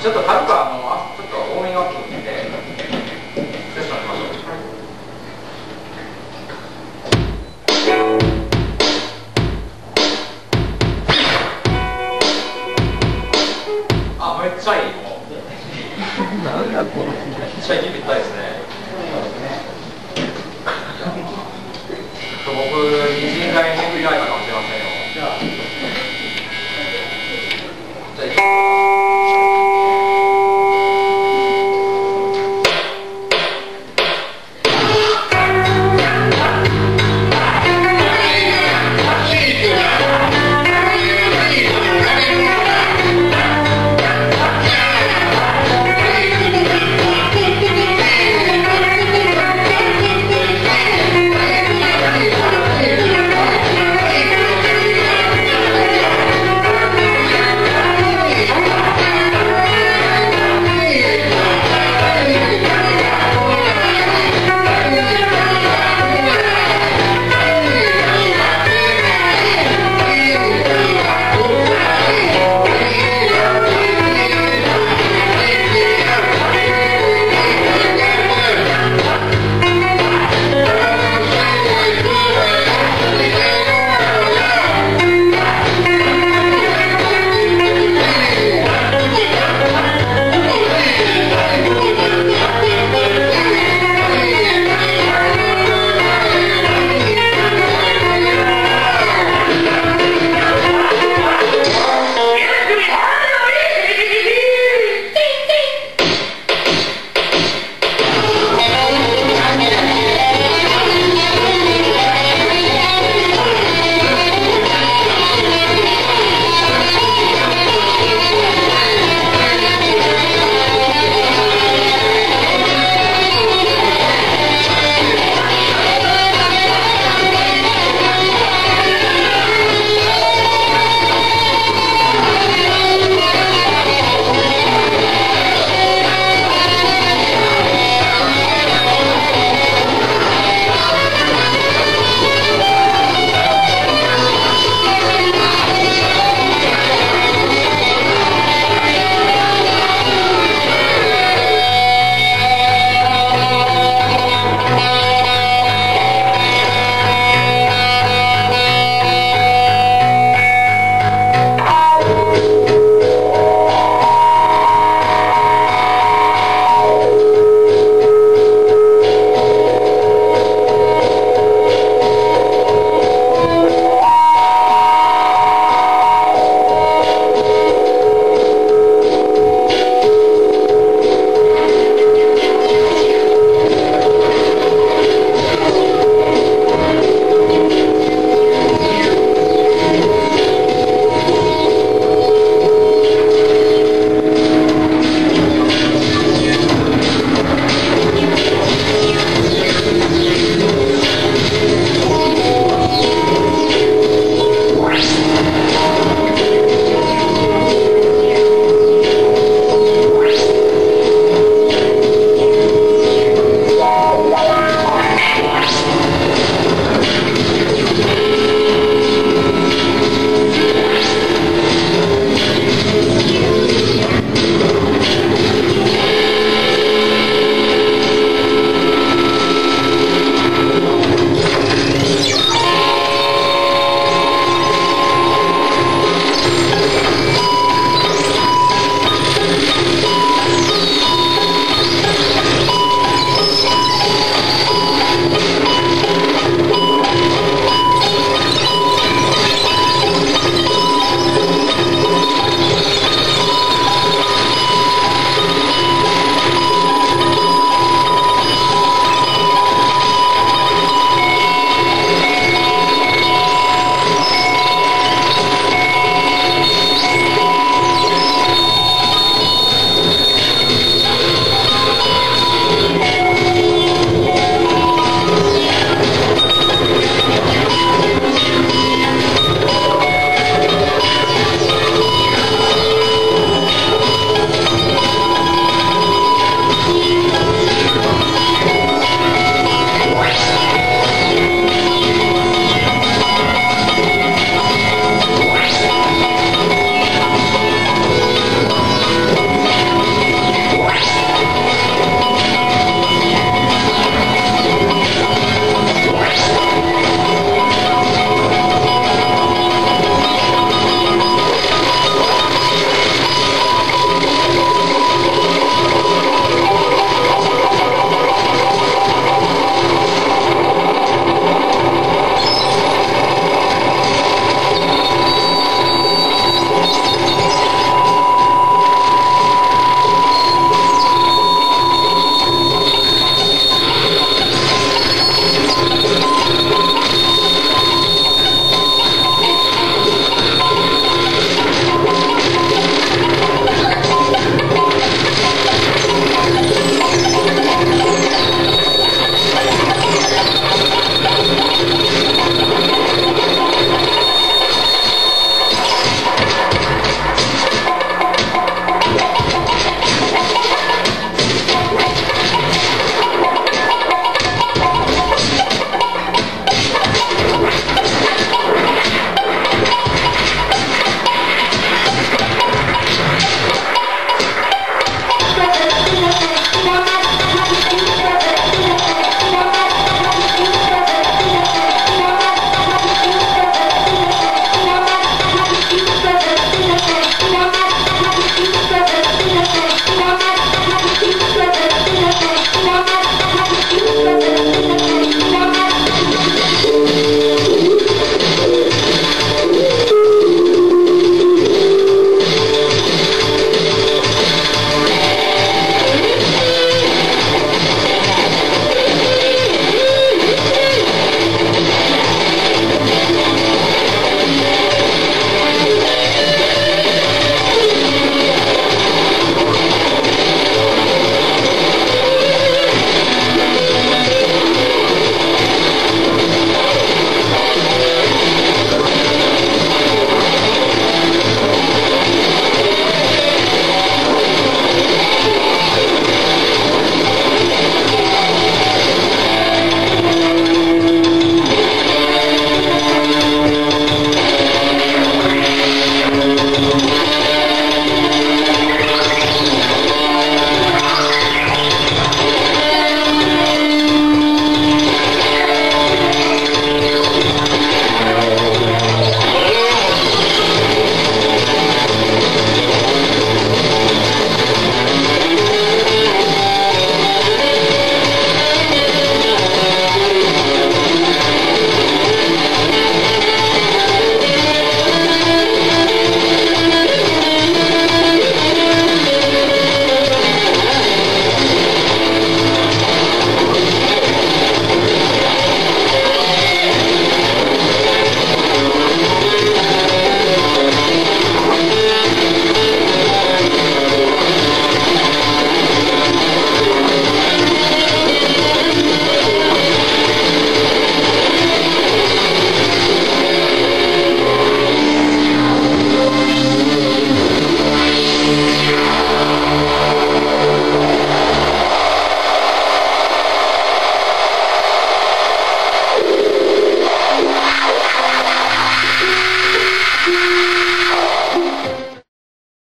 ちょっと軽